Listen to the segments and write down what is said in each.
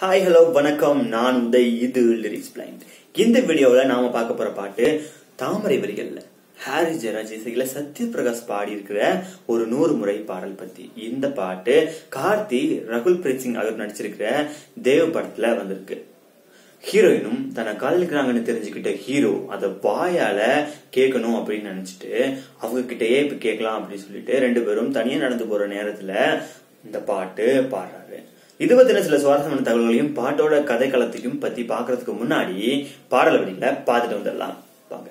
Hi hello வணக்கம். நான் உதய் இது லிரிக்ஸ் பிளைண்ட் இந்த வீடியோவில் நாம பார்க்க போற பாட்டு தாமரை வரிகள்ல. ஹாரி ஜெயராஜ் இசையில சத்யபிரகாஷ் பாடி இருக்கிற ஒரு நூறு முறை பாடல் பத்தி. இந்த பாட்டு கார்த்தி ரகுல் பிரீத் சிங் அவர் நடிச்சிருக்கிற தேவ படத்துல வந்திருக்கு. ஹீரோயினும் தன்னை காதலிக்கிறாங்கன்னு தெரிஞ்சுக்கிட்ட ஹீரோ அதை வாயால கேட்கணும் அப்படின்னு நினைச்சிட்டு அவங்க கிட்டயே இப்ப கேட்கலாம் அப்படின்னு சொல்லிட்டு ரெண்டு பேரும் தனியா நடந்து போற நேரத்துல இந்த பாட்டு பாடுறாரு. இது பத்தின சில சுவாரஸ்யமான தகவல்களையும் பாட்டோட கதை களத்தையும் பத்தி பாக்குறதுக்கு முன்னாடி பாடல் வழியில பாத்துட்டு வந்துடலாம். வாங்க.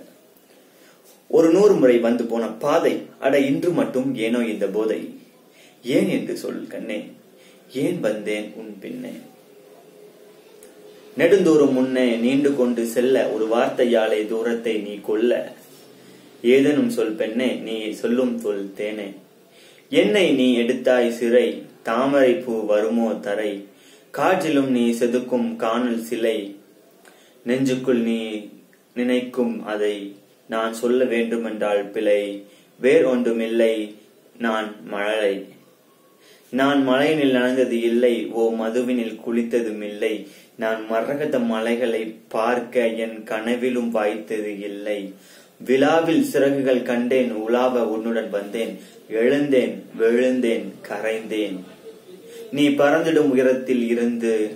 ஒரு நூறு முறை வந்து போன பாதை அட இன்று மட்டும் ஏனோ இந்த போதை. ஏன் என்று சொல் கண்ணே ஏன் வந்தேன் உன் பின்னே? நெடுந்தூரம் முன்னே நீண்டு கொண்டு செல்ல ஒரு வார்த்தையாலே தூரத்தை நீ கொல்ல. ஏதேனும் சொல் பெண்ணே நீ சொல்லும் சொல் தேனே. என்னை நீ எடுத்தாய் சிறை தாமரை பூ வருமோ தரை? காற்றிலும் நீ செதுக்கும் காணல் சிலை. நெஞ்சுக்குள் நீ நினைக்கும் அதை நான் சொல்ல வேண்டுமென்றால் பிழை. வேர் ஒன்றுமில்லை நான் மழலை. நான் மலையினில் நடந்தது இல்லை ஓ மதுவினில் குளித்ததும் இல்லை நான் மரகத மலைகளை பார்க்க என் கனவிலும் வாய்த்தது இல்லை. விழாவில் சிறகுகள் கண்டேன் உலாவ உன்னுடன் வந்தேன். எழுந்தேன் விழுந்தேன் கரைந்தேன். நீ பறந்திடும் உயரத்தில் இருந்து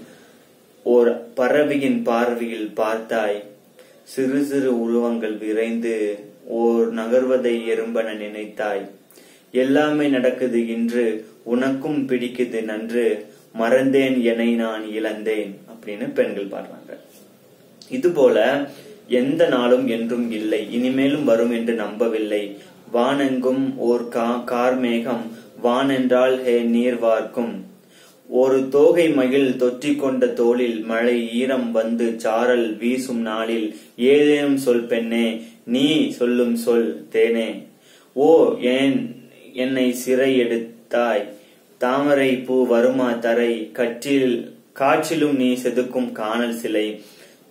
ஓர் பறவையின் பார்வையில் பார்த்தாய். சிறு சிறு உருவங்கள் விரைந்து ஓர் நகர்வதை எறும்பன நினைத்தாய். எல்லாமே நடக்குது இன்று உனக்கும் பிடிக்குது நன்று மறந்தேன் என்னை நான் இழந்தேன் அப்படின்னு பெண்கள் பாடுறாங்க. இது போல எந்த நாளும் என்றும் இல்லை. இனிமேலும் வரும் என்று நம்பவில்லை. வானெங்கும் ஓர் கா கார்மேகம். வானென்றால் ஹே நீர் வார்க்கும். ஒரு தோகை மகிழ் தொற்றிக்கொண்ட தோளில் மழை ஈரம் வந்து சாரல் வீசும் நாளில் ஏதேனும் சொல் பெண்ணே நீ சொல்லும் சொல் தேனே. ஓ ஏன் என்னை சிறை எடுத்தாய்? தாமரை பூ வருமா தரை? கற்றில் காற்றிலும் நீ செதுக்கும் காணல் சிலை.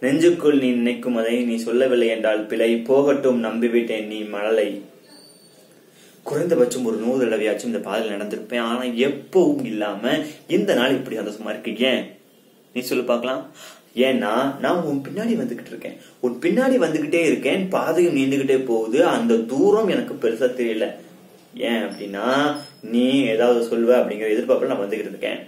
நெஞ்சுக்குள் நீ நினைக்கும் அதை நீ சொல்லவில்லை என்றால் பிழை. போகட்டும் நம்பிவிட்டேன் நீ மழலை. குறைந்தபட்சம் ஒரு நூறு தடவையாச்சும் இந்த பாதையில் நடந்திருப்பேன். ஆனா எப்பவும் இல்லாம இந்த நாள் இப்படி சந்தோஷமா இருக்கு ஏன்? நீ சொல்லு பார்க்கலாம். ஏன்னா நான் உன் பின்னாடி வந்துகிட்டு இருக்கேன். உன் பின்னாடி வந்துகிட்டே இருக்கேன். பாதையும் நீண்டுகிட்டே போகுது. அந்த தூரம் எனக்கு பெருசா தெரியல. ஏன் அப்படின்னா நீ ஏதாவது சொல்லுவ அப்படிங்கிற எதிர்பார்ப்பில் நான் வந்துகிட்டு இருக்கேன்.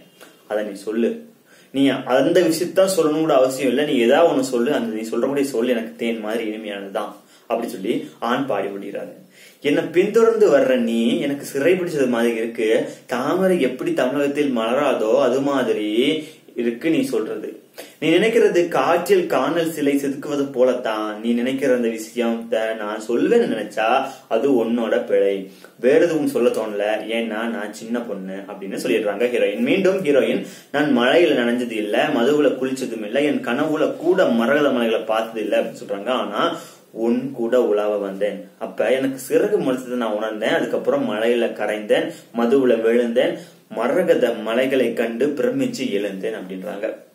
அதை நீ சொல்லு. நீ அந்த விஷயத்தான் சொல்லணும் கூட அவசியம் இல்லை. நீ ஏதாவது ஒண்ணு சொல்லு. அந்த நீ சொல்ற முடிய சொல்லு. எனக்கு தேன் மாதிரி இனிமையானதுதான். அப்படி சொல்லி ஆண் பாடி முடிகிறாரு என்னை பின்தொடர்ந்து வர்ற நீ எனக்கு சிறை பிடிச்சது மாதிரி இருக்கு. தாமரை எப்படி தமிழகத்தில் மலராதோ அது மாதிரி இருக்கு நீ சொல்றது. நீ நினைக்கிறது காற்றில் காணல் சிலை செதுக்குவது போலத்தான். நீ நினைக்கிற அந்த விஷயத்த நான் சொல்வேன்னு நினைச்சா அது உன்னோட பிழை. வேற எதுவும் சொல்ல தோணல. ஏன்னா நான் சின்ன பொண்ணு அப்படின்னு சொல்லிடுறாங்க ஹீரோயின். மீண்டும் ஹீரோயின் நான் மழையில நனைஞ்சது இல்ல மதுவுல குளிச்சதும் இல்ல என் கனவுல கூட மரகத மலைகளை பார்த்தது இல்ல அப்படின்னு சொல்றாங்க. ஆனா உன் கூட உலாவ வந்தேன். அப்ப எனக்கு சிறகு முளைச்சதை நான் உணர்ந்தேன். அதுக்கப்புறம் மலையில கரைந்தேன் மதுவுல விழுந்தேன் மரகத மலைகளை கண்டு பிரமிச்சு எழுந்தேன் அப்படின்றாங்க.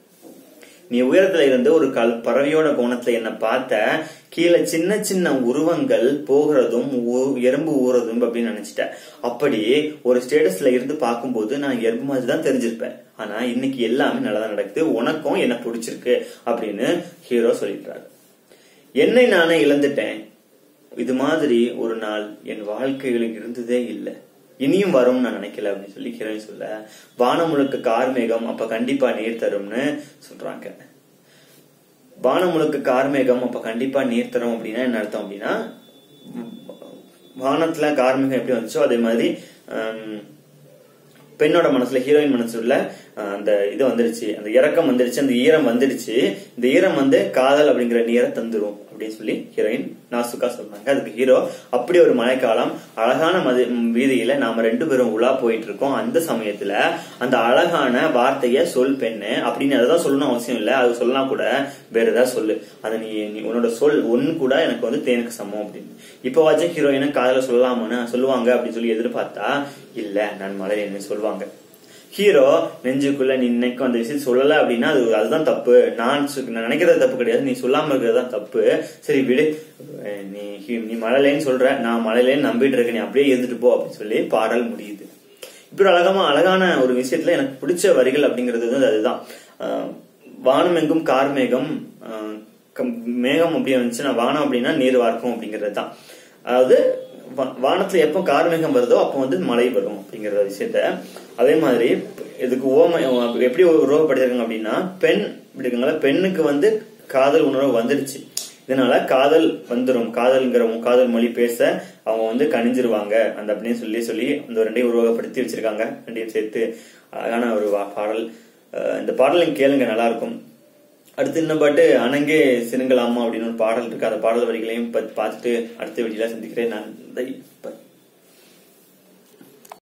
நீ உயரத்துல இருந்து ஒரு கல் பறவையோட கோணத்துல என்ன பார்த்த கீழே சின்ன சின்ன உருவங்கள் போகிறதும் எறும்பு ஊறதும் அப்படின்னு நினைச்சிட்ட. அப்படி ஒரு ஸ்டேட்டஸ்ல இருந்து பார்க்கும்போது நான் எறும்பு மாதிரி தான் தெரிஞ்சிருப்பேன். ஆனா இன்னைக்கு எல்லாமே நல்லா நடக்குது. உனக்கும் என்ன பிடிச்சிருக்கு அப்படின்னு ஹீரோ சொல்லிட்டாரு என்னை நானே இழந்துட்டேன். இது மாதிரி ஒரு நாள் என் வாழ்க்கையில் இருந்ததே இல்லை. இனியும் வரும்னு நான் நினைக்கல அப்படின்னு சொல்லி ஹீரோயின் சொல்ல வானம் முழுக்க கார்மேகம் அப்ப கண்டிப்பா நீர் தரும்னு சொல்றாங்க. வானம் முழுக்க கார்மேகம் அப்ப கண்டிப்பா நீர் தரும் அப்படின்னா என்ன அர்த்தம் அப்படின்னா வானத்துல கார்மேகம் எப்படி வந்துச்சோ அதே மாதிரி பெண்ணோட மனசுல ஹீரோயின் மனசுல அந்த இது வந்துருச்சு. அந்த இறக்கம் வந்துருச்சு. அந்த ஈரம் வந்துருச்சு. இந்த ஈரம் வந்து காதல் அப்படிங்கிற நீரை தந்துரும் அப்படின்னு சொல்லி ஹீரோயின் நாசுக்கா சொல்றாங்க. அதுக்கு ஹீரோ அப்படி ஒரு மழைக்காலம். அழகான மது வீதியில நாம ரெண்டு பேரும் உலா போயிட்டு இருக்கோம். அந்த சமயத்துல அந்த அழகான வார்த்தைய சொல் பெண்ணு அப்படின்னு அதான் சொல்லணும் அவசியம் இல்ல. அது சொல்லலாம் கூட வேற ஏதாவது சொல்லு. அதை நீ நீ உன்னோட சொல் ஒன்னு கூட எனக்கு வந்து தேனுக்கு சமம் அப்படின்னு. இப்போ வாச்சும் ஹீரோயினை காதல சொல்லலாமான்னு சொல்லுவாங்க அப்படின்னு சொல்லி எதிர்பார்த்தா இல்ல நான் மலையில சொல்லுவாங்க. ஹீரோ நெஞ்சுக்குள்ள நீ நினைக்கும் அந்த விஷயம் சொல்லல அப்படின்னா அது அதுதான் தப்பு. நான் நினைக்கிறது தப்பு கிடையாது. நீ சொல்லாம இருக்கிறது தான் தப்பு. சரி விடு. நீ நீ மழையிலேன்னு சொல்ற. நான் மழையிலேன்னு நம்பிட்டு இருக்க நீ அப்படியே இருந்துட்டு போ அப்படின்னு சொல்லி பாடல் முடியுது. இப்படி அழகமா அழகான ஒரு விஷயத்துல எனக்கு பிடிச்ச வரிகள் அப்படிங்கிறது வந்து அதுதான். வானம் எங்கும் கார்மேகம். மேகம் அப்படி வந்துச்சுன்னா வானம் அப்படின்னா நீர் வார்க்கும் அப்படிங்கிறது தான். அதாவது வானத்துல எப்போ கார்மேகம் வருதோ அப்போ வந்து மழை வரும் அப்படிங்கிற விஷயத்த. அதே மாதிரி இதுக்கு ஓமை எப்படி உருவப்படுத்திருக்காங்க அப்படின்னா பெண் இப்படிங்களா பெண்ணுக்கு வந்து காதல் உணர்வு வந்துடுச்சு இதனால காதல் வந்துடும் காதல்ங்கிற காதல் மொழி பேச அவங்க வந்து கணிஞ்சிருவாங்க. அந்த அப்படின்னு சொல்லி சொல்லி அந்த ரெண்டையும் உருவகப்படுத்தி வச்சிருக்காங்க. ரெண்டையும் சேர்த்து அழகான ஒரு வா- பாடல். இந்த பாடலையும் கேளுங்க நல்லா இருக்கும். அடுத்து என்ன பாட்டு அணங்கே சிறுங்கலாமா அப்படின்னு ஒரு பாடல் இருக்கு. அந்த பாடல் வரிகளையும் பார்த்துட்டு அடுத்த வீடியோல சந்திக்கிறேன் நான்.